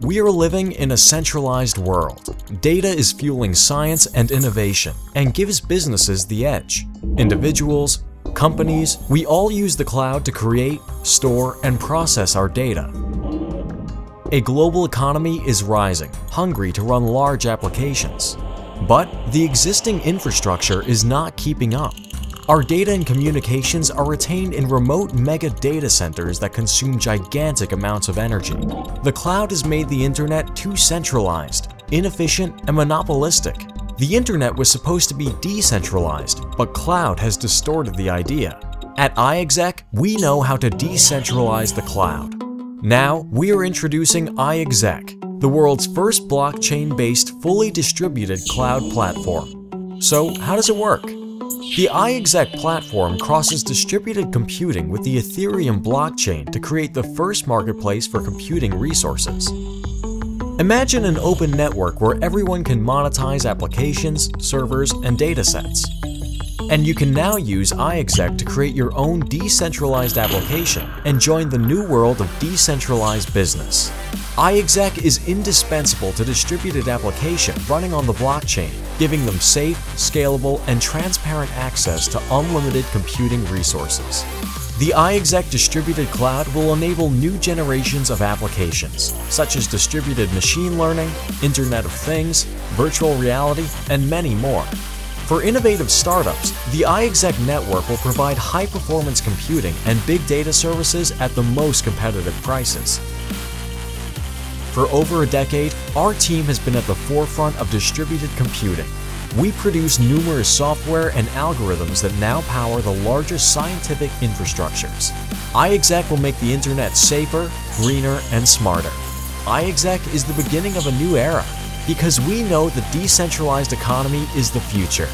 We are living in a centralized world. Data is fueling science and innovation and gives businesses the edge. Individuals, companies, we all use the cloud to create, store, and process our data. A global economy is rising, hungry to run large applications. But the existing infrastructure is not keeping up. Our data and communications are retained in remote mega data centers that consume gigantic amounts of energy. The cloud has made the internet too centralized, inefficient, and monopolistic. The internet was supposed to be decentralized, but cloud has distorted the idea. At iExec, we know how to decentralize the cloud. Now, we are introducing iExec, the world's first blockchain-based fully distributed cloud platform. So, how does it work? The iExec platform crosses distributed computing with the Ethereum blockchain to create the first marketplace for computing resources. Imagine an open network where everyone can monetize applications, servers, and datasets. And you can now use iExec to create your own decentralized application and join the new world of decentralized business. iExec is indispensable to distributed application running on the blockchain, giving them safe, scalable, and transparent access to unlimited computing resources. The iExec distributed cloud will enable new generations of applications, such as distributed machine learning, Internet of Things, virtual reality, and many more. For innovative startups, the iExec network will provide high-performance computing and big data services at the most competitive prices. For over a decade, our team has been at the forefront of distributed computing. We produce numerous software and algorithms that now power the largest scientific infrastructures. iExec will make the internet safer, greener, and smarter. iExec is the beginning of a new era because we know the decentralized economy is the future.